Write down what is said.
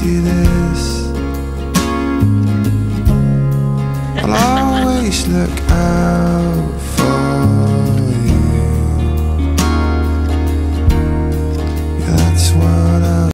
see this. I'll always look out